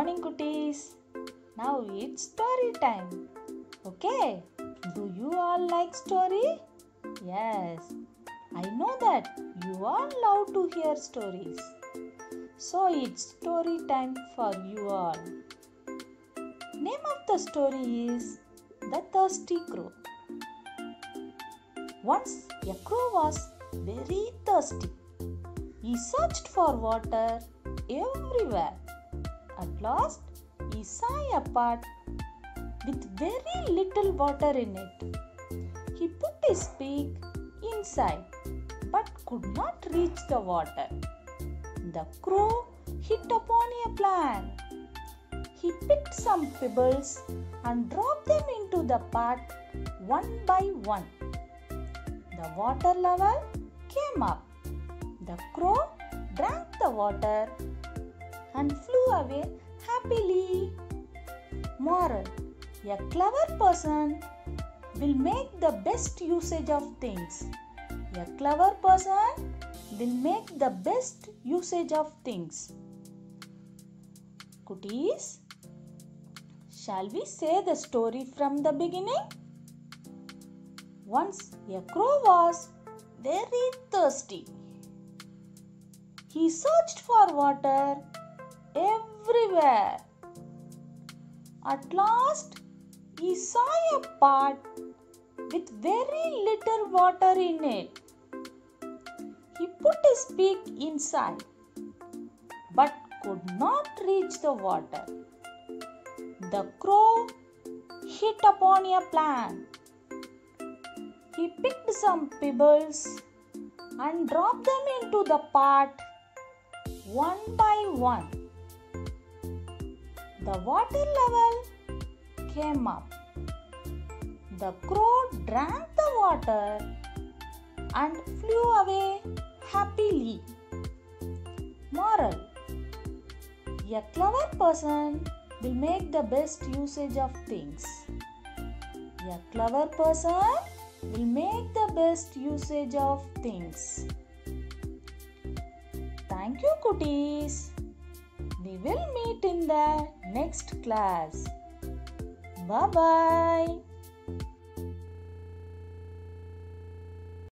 morning, cuties. Now it's story time. Okay, do you all like story? Yes, I know that you all love to hear stories. So it's story time for you all. Name of the story is The Thirsty Crow. Once a crow was very thirsty. He searched for water everywhere. At last, he saw a pot with very little water in it. He put his beak inside but could not reach the water. The crow hit upon a plan. He picked some pebbles and dropped them into the pot one by one. The water level came up. The crow drank the water and flew away happily. Moral A clever person will make the best usage of things. A clever person will make the best usage of things. Cuties, shall we say the story from the beginning? Once a crow was very thirsty. He searched for water everywhere. At last, he saw a pot with very little water in it. He put his beak inside but could not reach the water. The crow hit upon a plant. He picked some pebbles and dropped them into the pot one by one. The water level came up. The crow drank the water and flew away happily. Moral A clever person will make the best usage of things. A clever person will make the best usage of things. Thank you, cuties. We will meet in the next class. Bye bye.